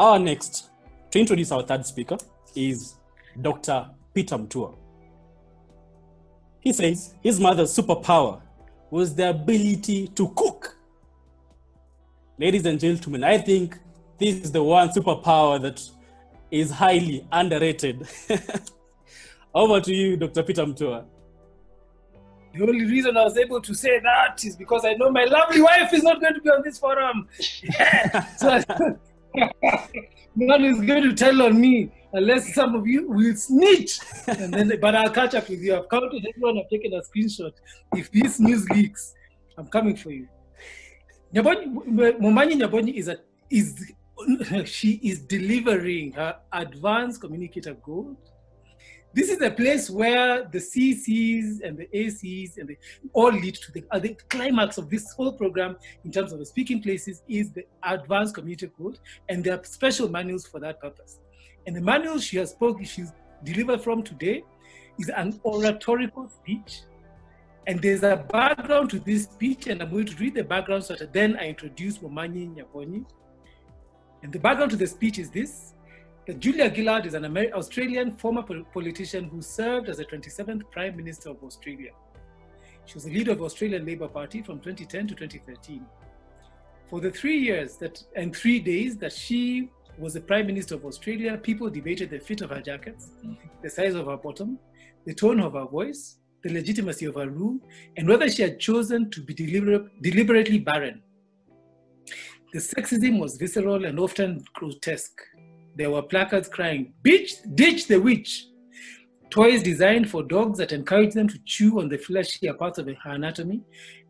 Our next, to introduce our third speaker, is Dr. Peter Mutua. He says his mother's superpower was the ability to cook. Ladies and gentlemen, I think this is the one superpower that is highly underrated. Over to you, Dr. Peter Mutua. The only reason I was able to say that is because I know my lovely wife is not going to be on this forum. Yeah. none is going to tell on me unless some of you will snitch. And then, but I'll catch up with you. I've counted everyone. I've taken a screenshot. If this news leaks, I'm coming for you. Nyabonyi, Momanyi Nyabonyi is a is she is delivering her advanced communicator gold this is a place where the CCs and the ACs and the all lead to the, uh, the climax of this whole program in terms of the speaking places is the advanced communicator gold, and there are special manuals for that purpose. And the manual she has spoken, she's delivered from today, is an oratorical speech. And there's a background to this speech, and I'm going to read the background so that then I introduce Momanyi Nyabonyi. And the background to the speech is this Julia Gillard is an Amer- Australian former pol- politician who served as the 27th Prime Minister of Australia. She was the leader of the Australian Labor Party from 2010 to 2013. For the three years that and three days that she was the Prime Minister of Australia, people debated the fit of her jackets, the size of her bottom, the tone of her voice, the legitimacy of her rule, and whether she had chosen to be deliber- deliberately barren. The sexism was visceral and often grotesque there were placards crying, Bitch, ditch the witch. Toys designed for dogs that encourage them to chew on the fleshier parts of her anatomy,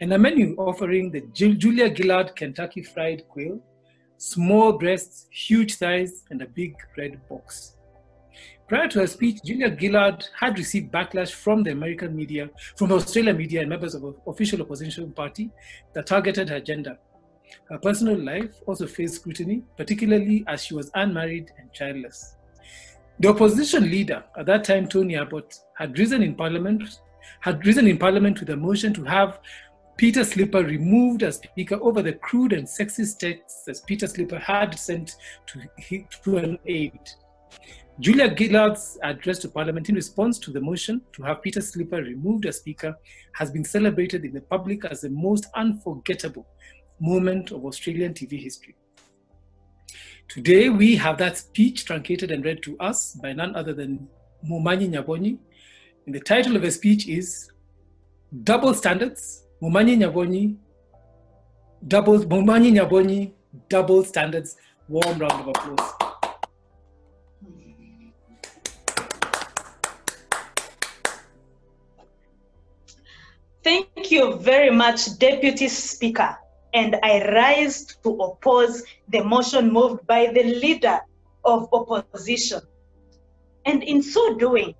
and a menu offering the Julia Gillard Kentucky Fried Quail, small breasts, huge thighs, and a big red box. Prior to her speech, Julia Gillard had received backlash from the American media, from the Australian media, and members of the official opposition party that targeted her gender. Her personal life also faced scrutiny, particularly as she was unmarried and childless. The opposition leader at that time, Tony Abbott, had risen in parliament, had risen in parliament with a motion to have Peter Slipper removed as speaker over the crude and sexist texts that Peter Slipper had sent to, to an aide. Julia Gillard's address to Parliament in response to the motion to have Peter Slipper removed as Speaker has been celebrated in the public as the most unforgettable moment of Australian TV history. Today, we have that speech truncated and read to us by none other than Momanyi Nyabonyi. And the title of the speech is Double Standards, Momanyi Nyabonyi, Double, Momanyi Nyabonyi, Double Standards. Warm round of applause. Thank you very much, Deputy Speaker and I rise to oppose the motion moved by the leader of opposition. And in so doing,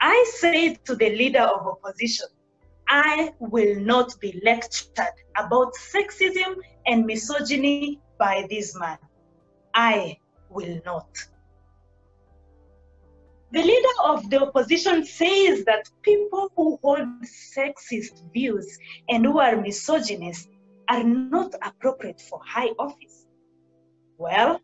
I say to the leader of opposition, I will not be lectured about sexism and misogyny by this man. I will not. The leader of the opposition says that people who hold sexist views and who are misogynist are not appropriate for high office. Well,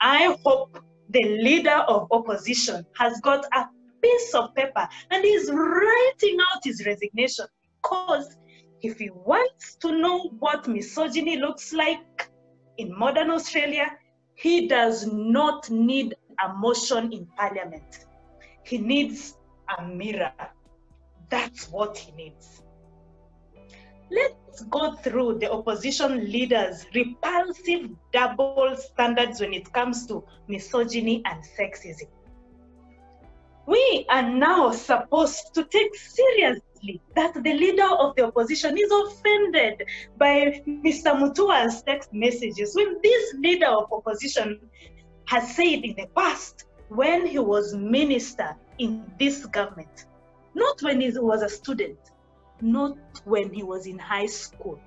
I hope the leader of opposition has got a piece of paper and is writing out his resignation because if he wants to know what misogyny looks like in modern Australia, he does not need a motion in parliament. He needs a mirror. That's what he needs. Go through the opposition leaders' repulsive double standards when it comes to misogyny and sexism. We are now supposed to take seriously that the leader of the opposition is offended by Mr. Mutua's text messages when this leader of opposition has said in the past when he was minister in this government, not when he was a student, not when he was in high school.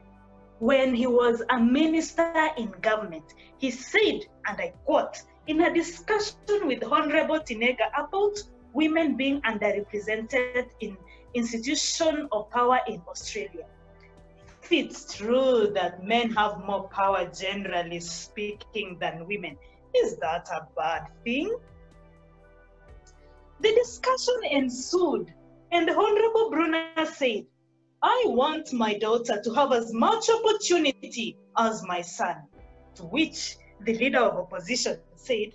When he was a minister in government, he said, and I quote, in a discussion with Honorable Tinega about women being underrepresented in institution of power in Australia. If it's true that men have more power, generally speaking, than women, Is that a bad thing? The discussion ensued, and the Honorable Brunner said, I want my daughter to have as much opportunity as my son. To which the leader of opposition said,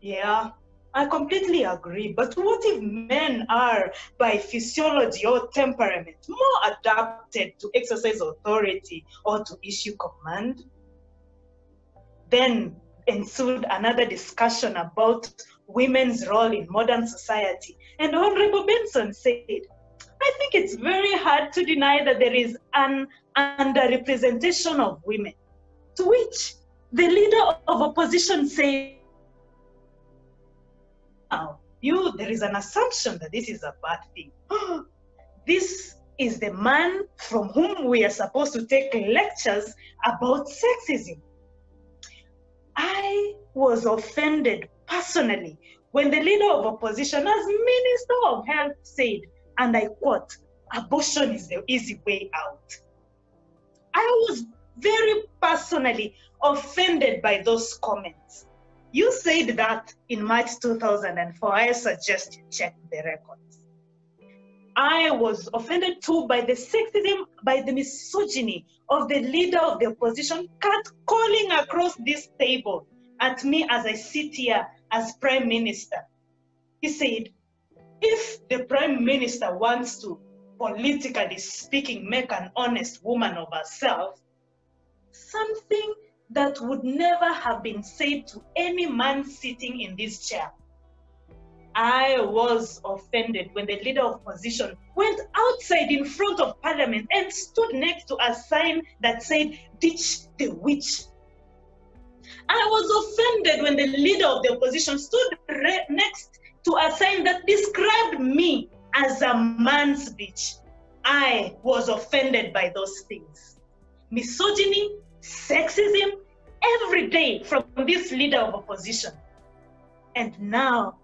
Yeah, I completely agree, but what if men are, by physiology or temperament, more adapted to exercise authority or to issue command? Then ensued another discussion about women's role in modern society. And Honorable Benson said, I think it's very hard to deny that there is an underrepresentation of women. To which the leader of opposition said, Now, you, there is an assumption that this is a bad thing. this is the man from whom we are supposed to take lectures about sexism. I was offended personally when the leader of opposition, as Minister of Health, said, and I quote, abortion is the easy way out. I was very personally offended by those comments. You said that in March 2004. I suggest you check the records. I was offended too by the sexism, by the misogyny of the leader of the opposition, cat calling across this table at me as I sit here as prime minister. He said, if the prime minister wants to, politically speaking, make an honest woman of herself, something that would never have been said to any man sitting in this chair. I was offended when the leader of the opposition went outside in front of parliament and stood next to a sign that said, Ditch the witch. I was offended when the leader of the opposition stood next to a sign that described me as a man's bitch. I was offended by those things. Misogyny, sexism, every day from this leader of opposition. And now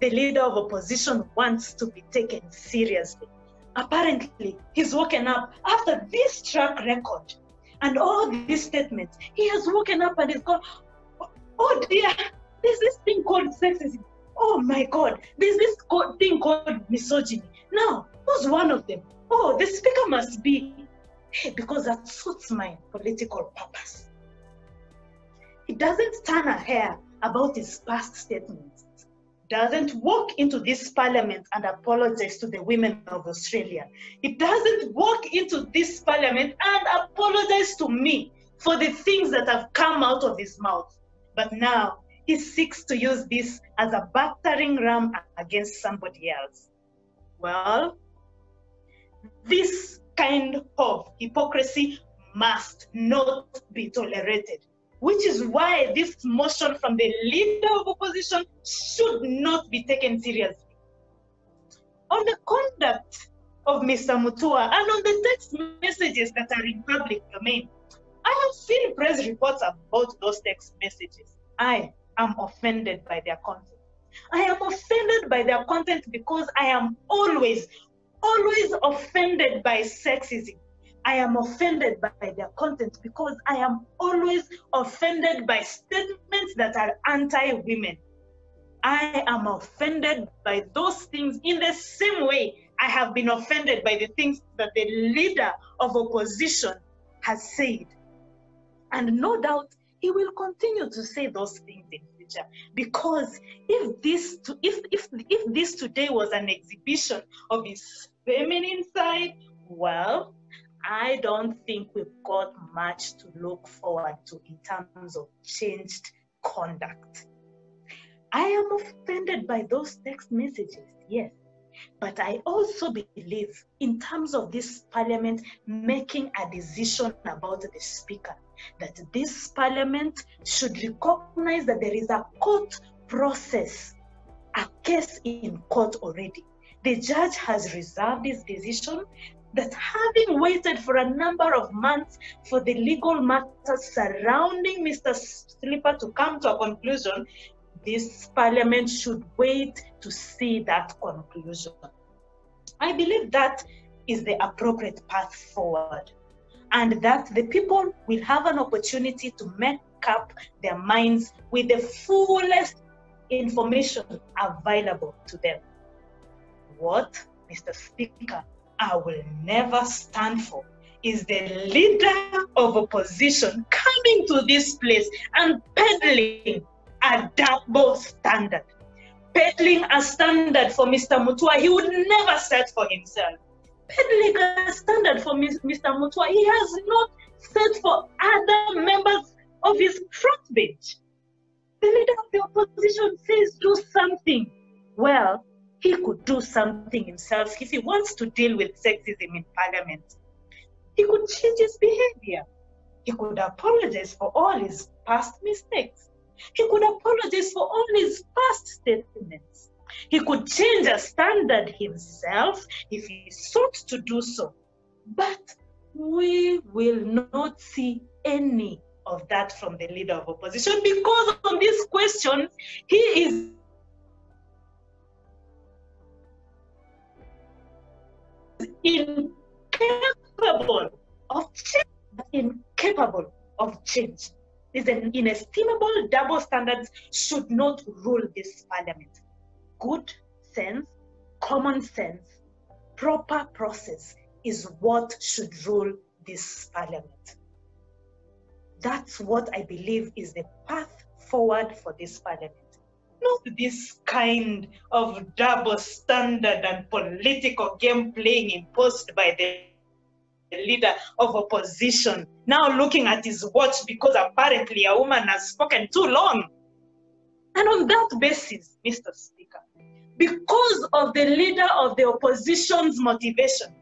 the leader of opposition wants to be taken seriously. Apparently, he's woken up after this track record and all these statements. He has woken up and he's gone, oh, oh dear, there's this thing called sexism. Oh my God, there's this thing called misogyny. Now, who's one of them? Oh, the speaker must be, hey, because that suits my political purpose. He doesn't turn a hair about his past statements, doesn't walk into this parliament and apologize to the women of Australia. He doesn't walk into this parliament and apologize to me for the things that have come out of his mouth. But now he seeks to use this as a battering ram against somebody else. Well, this kind of hypocrisy must not be tolerated, which is why this motion from the leader of opposition should not be taken seriously. On the conduct of Mr. Mutua and on the text messages that are in public domain, I have seen press reports about those text messages. I am offended by their content. I am offended by their content because I am always, always offended by sexism. I am offended by their content because I am always offended by statements that are anti women. I am offended by those things in the same way I have been offended by the things that the leader of opposition has said. And no doubt he will continue to say those things in future. Because if this if if if this today was an exhibition of his feminine side well i don't think we've got much to look forward to in terms of changed conduct. I am offended by those text messages yes. But I also believe, in terms of this parliament making a decision about the speaker, that this parliament should recognize that there is a court process, a case in court already. The judge has reserved his decision that having waited for a number of months for the legal matters surrounding Mr. Slipper to come to a conclusion, this parliament should wait to see that conclusion. I believe that is the appropriate path forward. And that the people will have an opportunity to make up their minds with the fullest information available to them. What, Mr. Speaker, I will never stand for is the leader of opposition coming to this place and peddling a double standard. Peddling a standard for Mr. Mutua he would never set for himself. Peddling a standard for Mr. Mutua he has not set for other members of his front bench. The leader of the opposition says do something. Well, he could do something himself if he wants to deal with sexism in parliament. He could change his behavior. He could apologize for all his past mistakes. He could apologize for all his past statements. He could change a standard himself if he sought to do so. But we will not see any of that from the leader of opposition because on this question, he is incapable of change. Incapable of change. Is an inestimable double standards should not rule this parliament. Good sense, common sense, proper process is what should rule this parliament. That's what I believe is the path forward for this parliament. Not this kind of double standard and political game playing imposed by the leader of opposition, now looking at his watch because apparently a woman has spoken too long. And on that basis, Mr. Speaker, because of the leader of the opposition's motivation,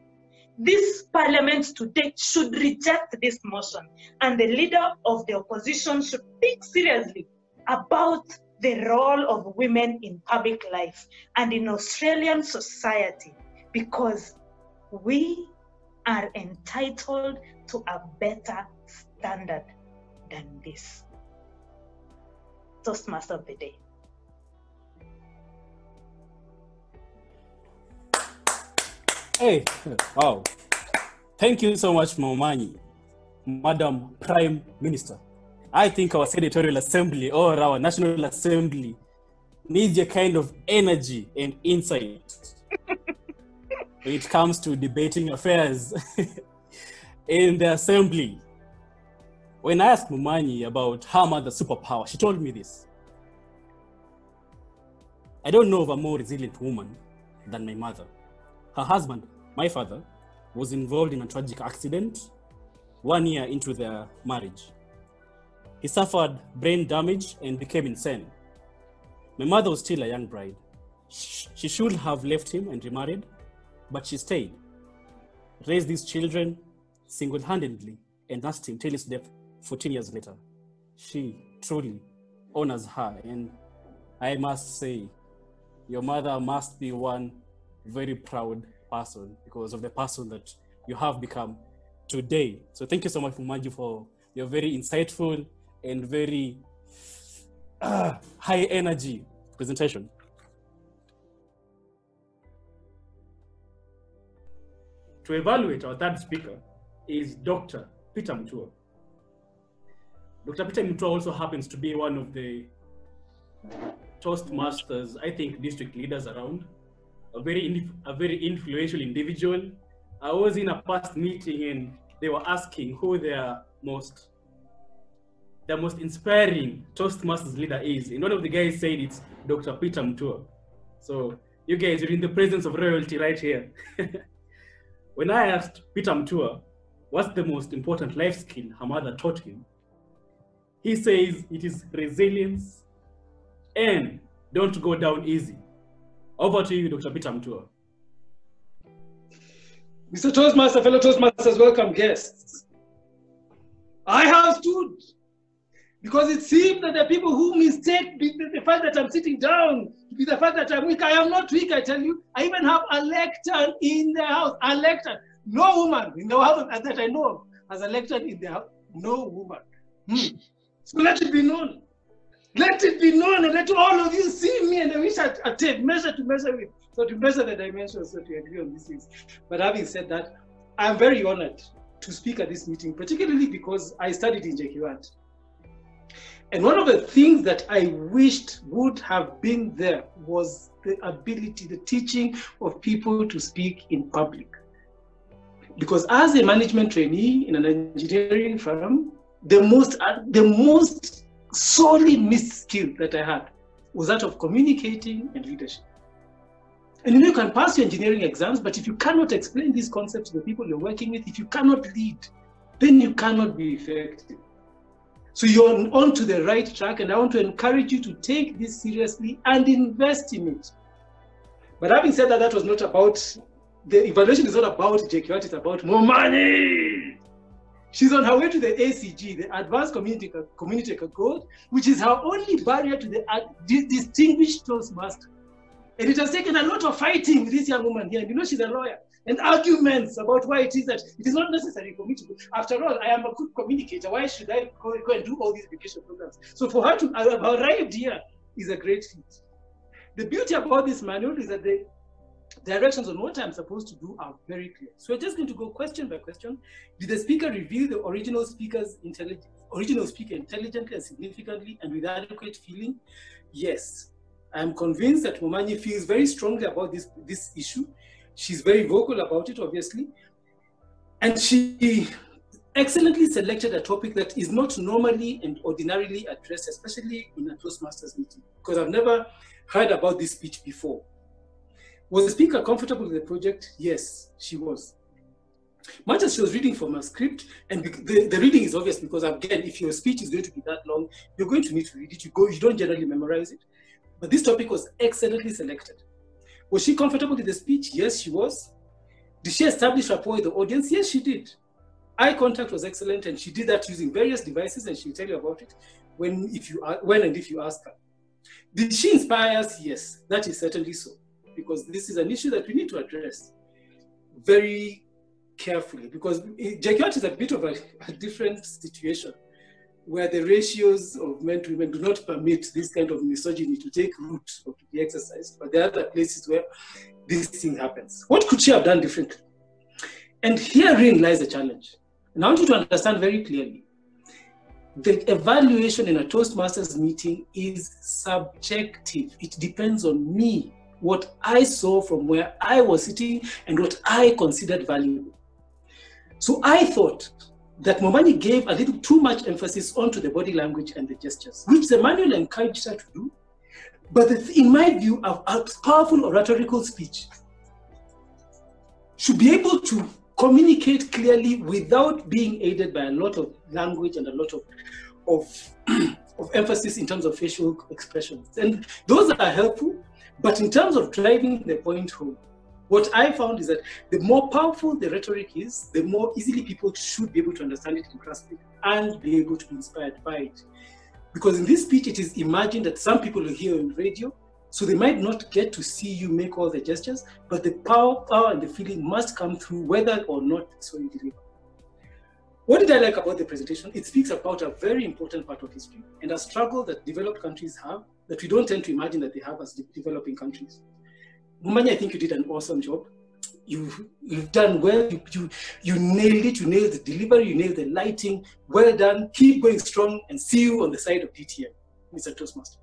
this parliament today should reject this motion, and the leader of the opposition should think seriously about the role of women in public life and in Australian society because we are entitled to a better standard than this. Toastmaster of the day. Hey, wow. Thank you so much, Momanyi, Madam Prime Minister. I think our senatorial assembly or our national assembly needs a kind of energy and insight when it comes to debating affairs in the assembly. When I asked Momanyi about her mother's superpower, she told me this. I don't know of a more resilient woman than my mother. Her husband, my father, was involved in a tragic accident one year into their marriage. He suffered brain damage and became insane. My mother was still a young bride. She should have left him and remarried, but she stayed, raised these children single handedly, and nursed him till his death 14 years later. She truly honors her, and I must say, your mother must be one very proud person because of the person that you have become today. So thank you so much, Fumanju, for your very insightful and very uh, high energy presentation. To evaluate our third speaker is Dr. Peter Mutua. Dr. Peter Mutua also happens to be one of the Toastmasters, I think, district leaders around. A very, a very influential individual. I was in a past meeting and they were asking who their most the most inspiring Toastmasters leader is. And one of the guys said it's Dr. Peter Mutua. So you guys are in the presence of royalty right here. when I asked Peter Mutua what's the most important life skill her mother taught him, he says it is resilience and don't go down easy. Over to you, Dr. Peter Mutua. Mr. Toastmaster, fellow Toastmasters, welcome guests. I have stood because it seems that the people who mistake the fact that I'm sitting down to be the fact that I'm weak. I am not weak, I tell you. I even have a lectern in the house, a lectern. No woman in the house that I know of has a lectern in the house. No woman. Hmm. So let it be known. Let it be known and let all of you see me and I wish I take measure to measure with. So to measure the dimensions so to agree on these things. But having said that, I'm very honored to speak at this meeting, particularly because I studied in JKUAT. And one of the things that I wished would have been there was the ability, the teaching of people to speak in public. Because as a management trainee in an engineering firm, the most, the most sorely missed skill that I had was that of communicating and leadership. And you know, you can pass your engineering exams, but if you cannot explain these concepts to the people you're working with, if you cannot lead, then you cannot be effective. So you're on to the right track, and I want to encourage you to take this seriously and invest in it. But having said that, that was not about the evaluation is not about JKUAT, it's about Momanyi. She's on her way to the ACG, the Advanced Community Community Code, which is her only barrier to the uh, distinguished Toastmaster. And it has taken a lot of fighting with this young woman here. And you know, she's a lawyer. And arguments about why it is that it is not necessary for me to. After all, I am a good communicator. Why should I go, go and do all these education programs? So for her to have arrived here is a great feat. The beauty about this manual is that the directions on what I'm supposed to do are very clear. So we're just going to go question by question. Did the speaker reveal the original speaker's intelligence, original speaker intelligently and significantly and with adequate feeling? Yes. I'm convinced that Momanyi feels very strongly about this, this issue. She's very vocal about it, obviously. And she excellently selected a topic that is not normally and ordinarily addressed, especially in a Toastmasters meeting, because I've never heard about this speech before. Was the speaker comfortable with the project? Yes, she was. Much as she was reading from a script, and the, the reading is obvious because again, if your speech is going to be that long, you're going to need to read it. You go, you don't generally memorize it. But this topic was excellently selected. Was she comfortable with the speech? Yes, she was. Did she establish rapport with the audience? Yes, she did. Eye contact was excellent, and she did that using various devices, and she'll tell you about it when, if you, are when and if you ask her. Did she inspire us? Yes, that is certainly so, because this is an issue that we need to address very carefully, because JKUAT is a bit of a, a different situation where the ratios of men to women do not permit this kind of misogyny to take root or to be exercised, but there are other places where this thing happens. What could she have done differently? And herein lies the challenge. And I want you to understand very clearly the evaluation in a Toastmasters meeting is subjective. It depends on me, what I saw from where I was sitting, and what I considered valuable. So I thought that Momanyi gave a little too much emphasis onto the body language and the gestures, which the manual encouraged her to do. But in my view, a, powerful oratorical speech should be able to communicate clearly without being aided by a lot of language and a lot of, of, of emphasis in terms of facial expressions. And those are helpful, but in terms of driving the point home, what I found is that the more powerful the rhetoric is, the more easily people should be able to understand it and grasp it and be able to be inspired by it. Because in this speech, it is imagined that some people will hear on radio, so they might not get to see you make all the gestures, but the power, power and the feeling must come through whether or not so you deliver. What did I like about the presentation? It speaks about a very important part of history and a struggle that developed countries have that we don't tend to imagine that they have as developing countries. Momanyi, I think you did an awesome job. You've, you've done well. You, you, you nailed it. You nailed the delivery. You nailed the lighting. Well done. Keep going strong and see you on the side of DTM, Mr. Toastmaster.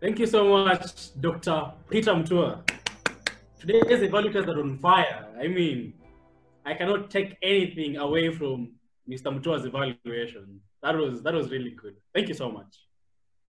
Thank you so much, Dr. Peter Mutua. Today's evaluators are on fire. I mean, I cannot take anything away from Mr. Mutua's evaluation. That was that was really good. Thank you so much.